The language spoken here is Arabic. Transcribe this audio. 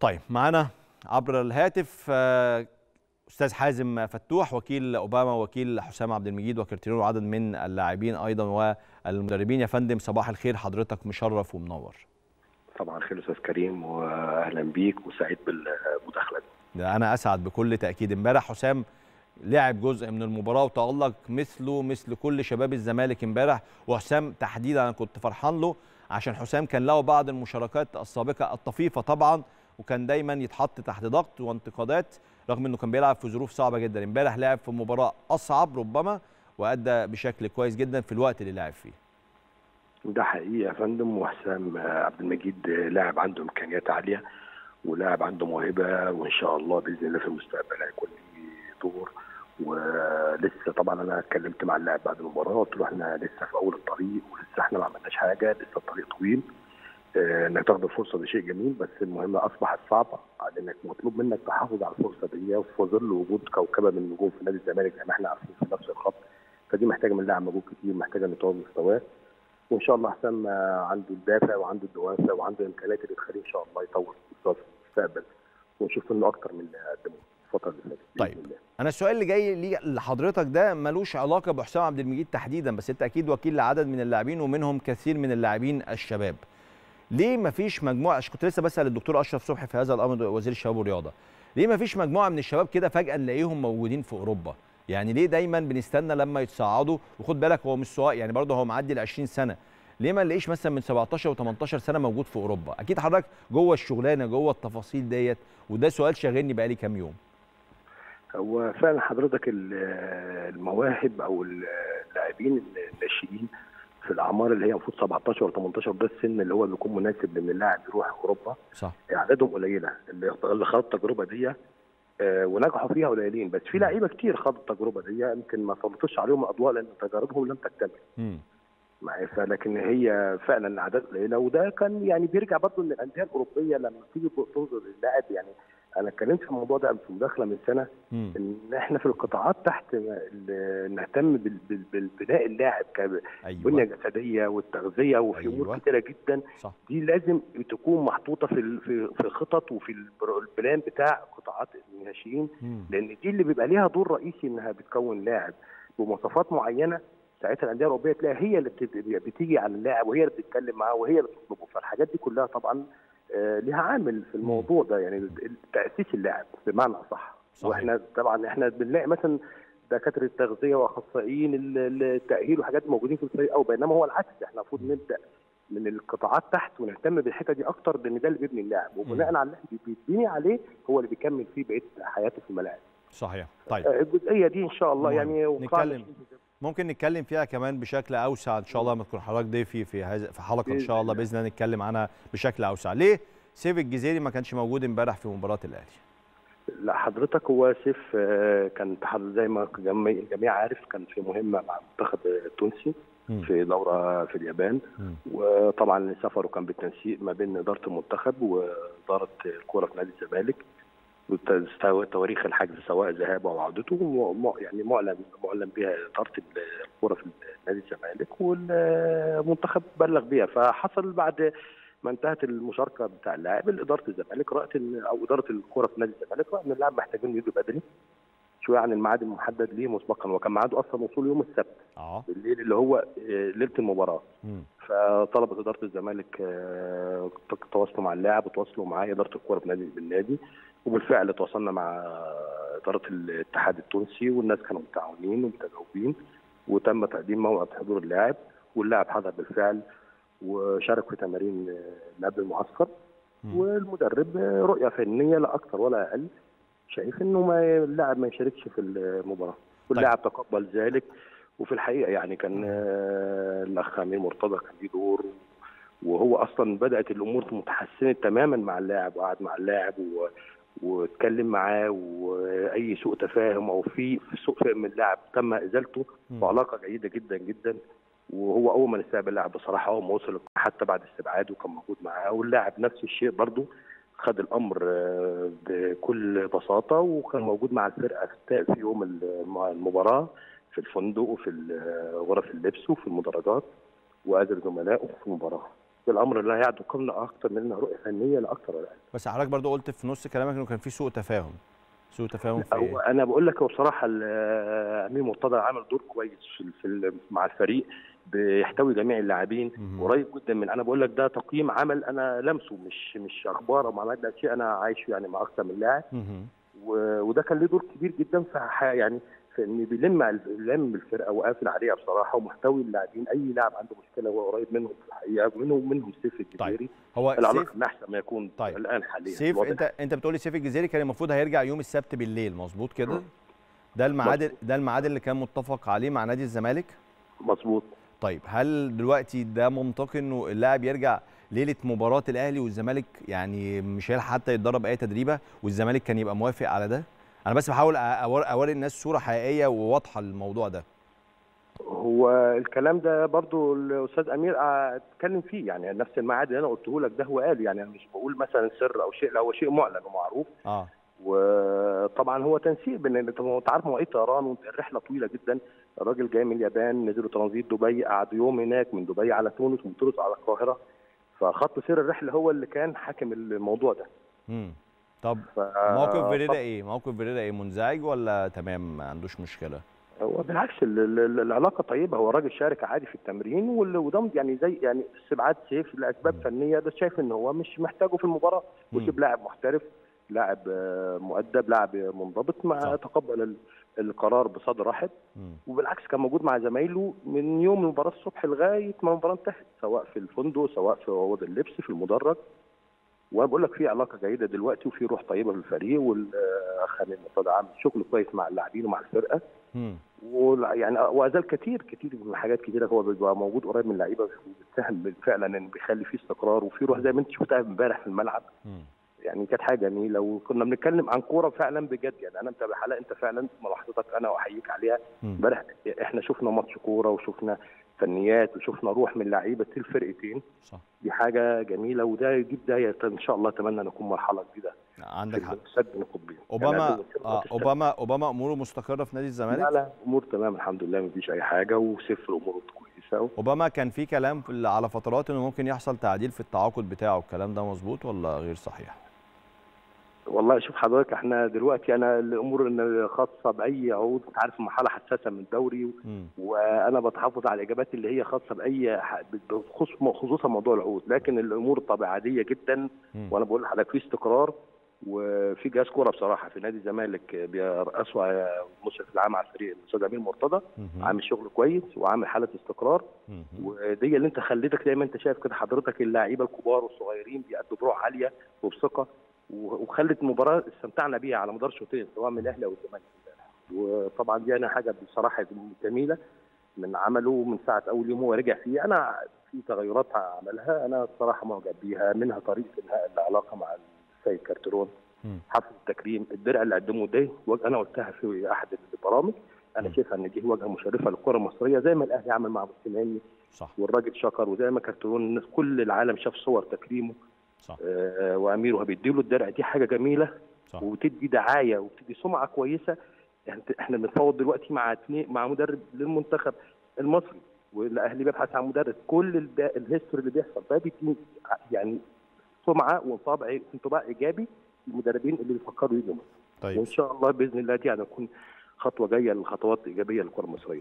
طيب معانا عبر الهاتف آه، أستاذ حازم فتوح وكيل أوباما وكيل حسام عبد المجيد وكرتيرون وعدد من اللاعبين أيضا والمدربين. يا فندم صباح الخير حضرتك مشرف ومنور. طبعا الخير أستاذ كريم واهلا بيك وسعيد بالمداخلة. ده أنا أسعد بكل تأكيد. امبارح حسام لعب جزء من المباراة وتألق مثله مثل كل شباب الزمالك امبارح. وحسام تحديدا أنا كنت فرحان له عشان حسام كان له بعض المشاركات السابقة الطفيفة طبعا. وكان دايما يتحط تحت ضغط وانتقادات رغم إنه كان بيلعب في ظروف صعبة جدا. امبارح لعب في مباراة أصعب ربما وأدى بشكل كويس جدا في الوقت اللي لعب فيه. ده حقيقي يا فندم وحسام عبد المجيد لاعب عنده إمكانيات عالية ولاعب عنده موهبة وإن شاء الله بإذن الله في المستقبل هيكون ليه دور. ولسه طبعا أنا اتكلمت مع اللاعب بعد المباراة قلت له إحنا لسه في أول الطريق ولسه إحنا ما عملناش حاجة لسه الطريق طويل. آه، انك تاخد الفرصة دي شيء جميل بس المهمه أصبحت صعبة لأنك مطلوب منك تحافظ على الفرصة دي وفي ظل وجود كوكبة من النجوم في نادي الزمالك زي ما إحنا عارفين في نفس الخط فدي محتاجة من اللاعب مجهود كتير محتاجة انه يطور مستواه وإن شاء الله حسام آه، عنده الدافع وعنده الدوافع وعنده الامكانيات اللي تخليه إن شاء الله يطور مستواه في المستقبل ونشوف منه أكتر من اللي قدمه الفترة اللي فاتت طيب. الله. أنا السؤال اللي جاي لي لحضرتك ده ملوش علاقة بحسام عبد المجيد تحديدا بس أنت أكيد وكيل لعدد من اللاعبين ومنهم كثير من اللاعبين الشباب ليه ما فيش مجموعة عشان كنت لسه بسأل الدكتور أشرف صبحي في هذا الأمر وزير الشباب والرياضة. ليه ما فيش مجموعة من الشباب كده فجأة نلاقيهم موجودين في أوروبا؟ يعني ليه دايما بنستنى لما يتصعدوا؟ وخد بالك هو مش سواء يعني برضه هو معدي ال 20 سنة. ليه ما نلاقيش مثلا من 17 و18 سنة موجود في أوروبا؟ أكيد حضرتك جوه الشغلانة جوه التفاصيل ديت وده سؤال شاغلني بقالي كام يوم. هو فعلا حضرتك ال- المواهب أو اللاعبين الناشئين في الأعمار اللي هي المفروض 17 و 18 ده السن اللي هو بيكون مناسب لأن اللاعب يروح أوروبا. صح. إعدادهم قليلة. اللي اللي خدوا التجربة دي آه، ونجحوا فيها قليلين. بس في لعيبة كتير خدوا التجربة دي. يمكن ما سلطوش عليهم الاضواء لأن تجاربهم لم تكتمل. معايا فلكن هي فعلا الاعداد قليلة. وده كان يعني بيرجع برضه إن الأندية الأوروبية لما تيجي تنظر للاعب يعني أنا اتكلمت في الموضوع ده في مداخلة من سنة إن إحنا في القطاعات تحت نهتم بال- بال- بالبناء اللاعب كبنيه أيوه. جسدية والتغذية وفي أيوة. امور كتيرة جدا. صح. دي لازم تكون محطوطة في في في الخطط وفي البلان بتاع قطاعات الناشئين. لأن دي اللي بيبقى ليها دور رئيسي إنها بتكون لاعب. بمواصفات معينة ساعتها الأندية الأوروبية تلاقي هي اللي بت- بتيجي على اللاعب وهي اللي بتتكلم معاه وهي اللي بتطلبه. فالحاجات دي كلها طبعا آه، ليها عامل في الموضوع ده يعني تأسيس اللاعب بمعنى أصح. وإحنا طبعا إحنا بنلاقي مثلا دكاترة التغذية وأخصائيين ال- التأهيل وحاجات موجودين في الفريق أو بينما هو العكس. إحنا المفروض نبدأ من القطاعات تحت ونهتم بالحتة دي أكتر لأن ده اللي بيبني اللاعب. وبناء على اللي بيبني عليه هو اللي بيكمل فيه بقية حياته في الملاعب. صحيح. طيب. آه، الجزئية دي إن شاء الله مهم. يعني نتكلم. ممكن نتكلم فيها كمان بشكل أوسع إن شاء الله لما تكون حضرتك ضيفي في هذا في حلقة إن شاء الله. بإذن الله نتكلم عنها بشكل أوسع ليه سيف الجزيري ما كانش موجود امبارح في مباراة الأهلي لا حضرتك هو سيف آه، كان زي ما جميع- الجميع عارف كان في مهمة مع المنتخب التونسي. في دورة في اليابان. وطبعا سفره كان بالتنسيق ما بين إدارة المنتخب وإدارة الكورة في نادي الزمالك تواريخ الحجز سواء ذهابه أو عودته يعني معلن معلن بها إدارة الكوره في نادي الزمالك والمنتخب بلغ بها. فحصل بعد ما انتهت المشاركة بتاع اللاعب إدارة الزمالك رأت ان أو إدارة الكوره في نادي الزمالك رأت إن اللاعب محتاجين يجوا بدري شوية عن الميعاد المحدد ليه مسبقا. وكان ميعاده أصلا وصول يوم السبت آه. بالليل اللي هو آه، ليلة المباراة. فطلبت إدارة الزمالك آه، تواصلوا مع اللاعب وتواصلوا مع إدارة الكوره بالنادي بالنادي وبالفعل تواصلنا مع إدارة الاتحاد التونسي والناس كانوا متعاونين ومتجاوبين وتم تقديم موعد حضور اللاعب واللاعب حضر بالفعل وشارك في تمارين قبل المعسكر. والمدرب رؤية فنية لا أكثر ولا أقل شايف إنه ما اللاعب ما يشاركش في المباراة واللاعب تقبل ذلك وفي الحقيقة يعني كان آه، الأخ أمير مرتضى كان ليه دور وهو أصلا بدأت الأمور متحسنة تماما مع اللاعب وقعد مع اللاعب و... واتكلم معاه وأي سوء تفاهم أو في سوء فهم من اللاعب تم إزالته. وعلاقه جيدة جدا جدا. وهو أول ما استقبل اللاعب بصراحة أول ما وصل حتى بعد استبعاده كان موجود معاه. واللاعب نفس الشيء برضه خد الأمر آه، بكل بساطة وكان موجود مع الفرقة في يوم الم- المباراة في الفندق وفي ال- غرف اللبس وفي المدرجات وقادر زملائه في المباراة. الأمر لا يعد قمنا أكتر من رؤية فنية لا أكتر ولا. بس حضرتك برضو قلت في نص كلامك إنه كان في سوء تفاهم سوء تفاهم في إيه؟ أنا بقول لك هو بصراحة امين مرتضى عمل دور كويس في في مع الفريق بيحتوي جميع اللاعبين. قريب جدا من أنا بقول لك ده تقييم عمل أنا لمسه مش مش أخبار أو معلومات ده شيء أنا عايشه يعني مع أكتر من لاعب وده كان له دور كبير جدا في يعني في ان بيلم بيلم الفرقة وقافل عليها بصراحة ومحتوي اللاعبين أي لاعب عنده مشكلة هو قريب منهم في الحقيقة منهم منهم سيف الجزيري هو سيف العلاقه من أحسن ما يكون طيب. الآن حاليا سيف واضح. انت أنت بتقولي سيف الجزيري كان المفروض هيرجع يوم السبت بالليل مظبوط كده؟ ده الميعاد ده الميعاد اللي كان متفق عليه مع نادي الزمالك؟ مظبوط طيب هل دلوقتي ده منطقي إنه اللاعب يرجع ليلة مباراة الأهلي والزمالك يعني مش هيلحق حتى يتدرب أي تدريبة والزمالك كان يبقى موافق على ده؟ أنا بس بحاول أوري الناس صورة حقيقية وواضحة للموضوع ده. هو الكلام ده برضو الأستاذ أمير آه، اتكلم فيه يعني نفس الميعاد اللي أنا قلته لك ده هو قال يعني أنا مش بقول مثلا سر أو شيء لا هو شيء معلن ومعروف. آه. وطبعا هو تنسيق بين أنت عارف مواعيد طيران الرحله طويلة جدا؟ الراجل جاي من اليابان نزلوا ترانزيت دبي قعدوا يوم هناك من دبي على تونس ومن تونس على القاهرة. فخط سير الرحلة هو اللي كان حاكم الموضوع ده. امم طب ف- موقف فيريرا طب- إيه؟ موقف فيريرا إيه منزعج ولا تمام ما عندوش مشكلة؟ هو بالعكس ال- ال- ال- العلاقة طيبة هو راجل شارك عادي في التمرين وده يعني زي يعني استبعاد سيف لأسباب. فنية ده شايف إن هو مش محتاجه في المباراة. ويجيب لاعب محترف لاعب مؤدب لاعب منضبط مع صح. تقبل ال- القرار بصدر رحب. وبالعكس كان موجود مع زمايله من يوم المباراة الصبح لغاية ما المباراة انتهت سواء في الفندق سواء في أوض اللبس في المدرج وأنا بقول لك في علاقة جيدة دلوقتي وفي روح طيبة في الفريق والأخ امين مرتضى عامل شغل كويس مع اللاعبين ومع الفرقة مم. ولا- يعني وأزال كتير كتير من حاجات كتيرة هو بيبقى موجود قريب من اللعيبة وبيساهم فعلا إن بيخلي فيه استقرار وفي روح زي ما أنت شفتها امبارح في الملعب مم. يعني كانت حاجة جميله وكنا بنتكلم عن كورة فعلا بجد يعني أنا متابع حلقه أنت فعلا ملاحظتك أنا وأحييك عليها. امبارح إحنا شفنا ماتش كورة وشفنا فنيات وشفنا روح من لعيبة الفرقتين. صح. دي حاجة جميلة وده يجيب ده إن شاء الله أتمنى نكون مرحلة جديدة عندك حق. سد القطبين أوباما يعني آه أوباما أوباما أموره مستقره في نادي الزمالك؟ لا لا أمور تمام الحمد لله مفيش أي حاجة وصفر أموره كويسة. أوباما كان في كلام على فترات إنه ممكن يحصل تعديل في التعاقد بتاعه الكلام ده مظبوط ولا غير صحيح؟ والله شوف حضرتك إحنا دلوقتي أنا الأمور الخاصه بأي عقود أنت عارف مرحلة حساسة من الدوري مم. وأنا بتحفظ على الإجابات اللي هي خاصة بأي خصوصا موضوع العقود لكن الأمور طبعا عادية جدا مم. وأنا بقول لحضرتك في استقرار وفي جهاز كورة بصراحة في نادي الزمالك بيرأسه المشرف العام على الفريق الاستاذ امين مرتضى. عامل شغل كويس وعامل حالة استقرار. ودي اللي أنت خليتك زي ما أنت شايف كده حضرتك اللعيبة الكبار والصغيرين بيأدوا بروح عالية وبثقة و- وخلت المباراه استمتعنا بيها على مدار شوطين سواء من الأهلي أو الزمالك. وطبعا دي أنا حاجة بصراحة جميلة من عمله من ساعة أول يوم هو رجع فيه. أنا في تغيرات عملها أنا بصراحة معجب بيها. منها طريقة إنهاء العلاقة مع السيد كارتيرون. حفل التكريم. الدرع اللي قدمه ده أنا قلتها في أحد البرامج. أنا. شايفها إن دي واجهة مشرفة للكرة المصرية. زي ما الأهلي عمل مع موسيماني صح. والراجل شكر وزي ما كارتيرون الناس كل العالم شاف صور تكريمه. صح. آه وأمير وهو بيديله الدرع. دي حاجة جميلة صح. وبتدي دعاية وبتدي سمعة كويسة. يعني إحنا بنتفاوض دلوقتي مع اتنين مع مدرب للمنتخب المصري والاهلي بيبحث عن مدرب. كل الهيستوري اللي بيحصل ده بيدي يعني سمعة وانطباع انطباع إيجابي للمدربين اللي بيفكروا يجوا مصر. طيب. وإن شاء الله بإذن الله دي هتكون خطوة جاية لخطوات ايجابيه للكرة المصرية.